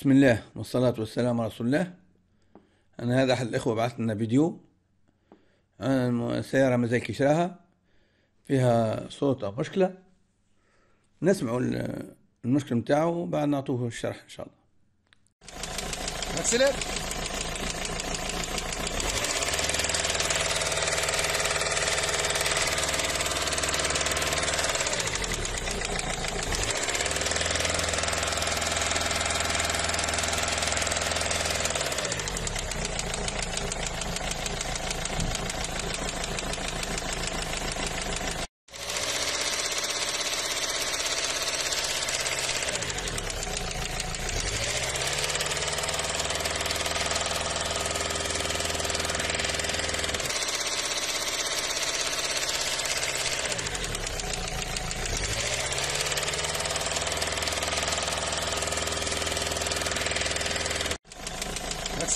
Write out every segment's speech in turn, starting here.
بسم الله والصلاة والسلام على رسول الله. أنا هذا أحد الإخوة بعث لنا فيديو. عن سيارة مزايك يشراها فيها صوت أو مشكلة. نسمعوا المشكلة متاعه وبعد نعطوه الشرح إن شاء الله.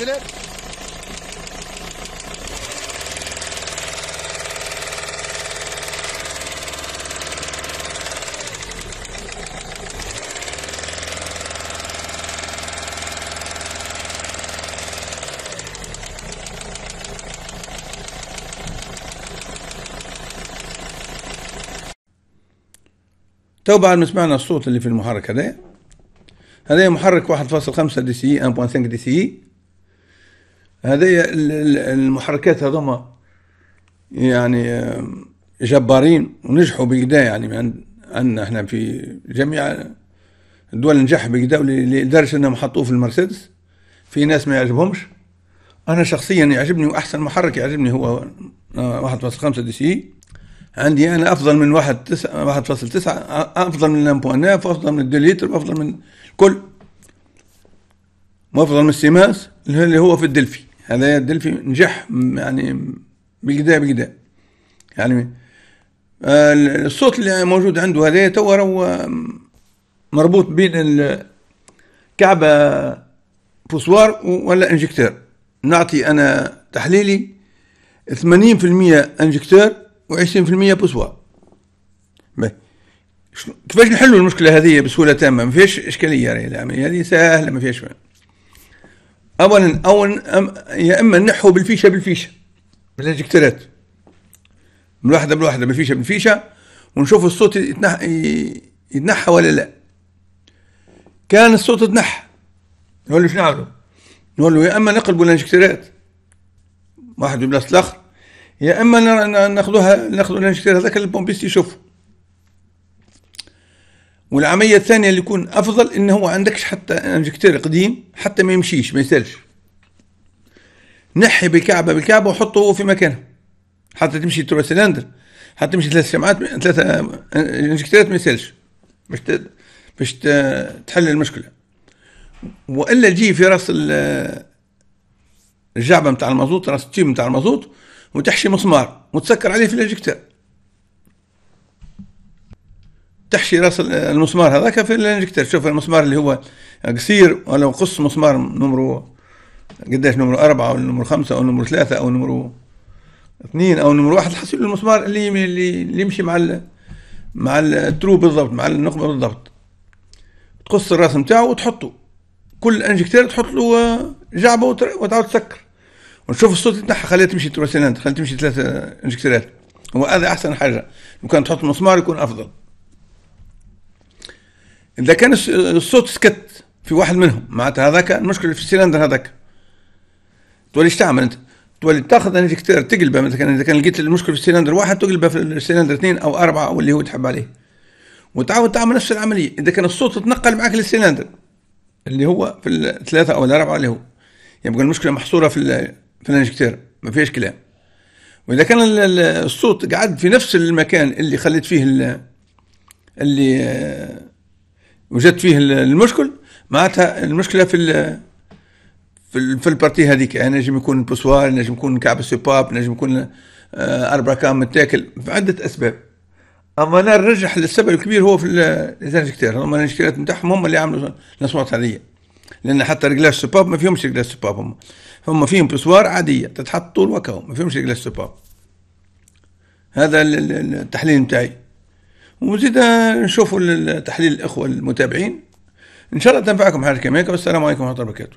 Accélère تو بعد ما سمعنا الصوت اللي في المحرك هذا. هذا محرك 1.5 dCi 1.5 dCi. هذه المحركات هذوما يعني جبارين ونجحوا بكدا يعني عندنا إحنا في جميع الدول نجح بكدا لدرجة إنهم حطوه في المرسيدس. في ناس ما يعجبهمش. أنا شخصيا يعجبني وأحسن محرك يعجبني هو 1.5 dCi عندي أنا أفضل من 1.9 أفضل من الامبواناف أفضل من الدليتر أفضل من الكل وأفضل من السيماس اللي هو في الدلفي. هذا الدلفي نجح يعني بقدا بقدا يعني الصوت اللي موجود عنده هذا تو هو مربوط بين الكعبة بوسوار ولا انجكتور نعطي أنا تحليلي 80% injecteur و20% poussoir. كيفاش نحلوا المشكلة هذه بسهولة تامة؟ ما فيهاش إشكالية العملية هذه سهلة ما فيهاش. اولا اولا يا إما نحو بال fiche بال fiche بالانجكتورات من واحدة بالواحده بال fiche بال fiche ونشوف الصوت يتنحى يتنحى ولا لا. كان الصوت يتنحى نقول له شنو نعملوا؟ نقول له يا إما نقلبوا الانجكتورات واحد بلاصه الآخر. يا إما ناخذوها ناخذوا ال injecteur هذاك ال pompiste يشوفه. والعملية الثانية اللي يكون أفضل انه هو عندكش حتى injecteur قديم حتى ما يمشيش ما يسالش. نحي بالكعبة بالكعبة وحطه في مكانه. حتى تمشي trois cylindres حتى تمشي ثلاث شمعات ثلاثة انجكتورات ما يسالش. باش باش تحل المشكلة. وإلا تجي في راس الجعبة نتاع المازوت راس ال tube نتاع المازوت وتحشي مسمار وتسكر عليه في ال injecteur تحشي رأس المسمار هذاك في ال injecteur شوف المسمار اللي هو قصير ولا قص مسمار نمره قداش نمره أربعة أو نمره خمسة أو نمره ثلاثة أو نمره اثنين أو نمره واحد. حسب المسمار اللي اللي, يمشي مع ال مع ال trou بالضبط مع النقبة بالضبط. تقص الرأس نتاعو وتحطه. كل injecteur تحط له جعبة وتعاود تسكر. ونشوف الصوت يتنحى خليها تمشي trois cylindres خليها تمشي ثلاثة انجكتورات وهذا أحسن حاجة. لو كان تحط مسمار يكون أفضل. إذا كان الصوت سكت في واحد منهم معناتها هذاك المشكلة في السلندر هذاك. تولي إيش تعمل أنت؟ تولي تأخذ injecteur تقلبه مثلا إذا كان لقيت المشكلة في السلندر واحد تقلبه في السلندر اثنين أو أربعة أو اللي هو تحب عليه. وتعاود تعمل نفس العملية. إذا كان الصوت تنقل معك للسلندر اللي هو في الثلاثه أو الأربعة اللي هو. يبقى المشكلة محصورة في في ال injecteur ما فيش كلام. وإذا كان الصوت قعد في نفس المكان اللي خليت فيه اللي وجدت فيه المشكل. معناتها المشكلة في في, في ال partie هذيك. يعني نجم يكون poussoir نجم يكون كعب soupape نجم يكون أربع كام متاكل. عده أسباب. أما أنا نرجح للسبب الكبير هو في الانجكتير هم الانجكتيرات نتاعهم هم اللي عملوا الاصوات هذه لأن حتى رجلاش سوباب ما فيهمش رجلاش سوباب هم. هم فيهم بوسوار عادية تتحط طول وكاو ما فيهمش رجلاش سوباب هذا التحليل نتاعي وزيد نشوفوا تحليل الإخوة المتابعين. إن شاء الله تنفعكم حاجة كميكا والسلام عليكم ورحمة الله وبركاته.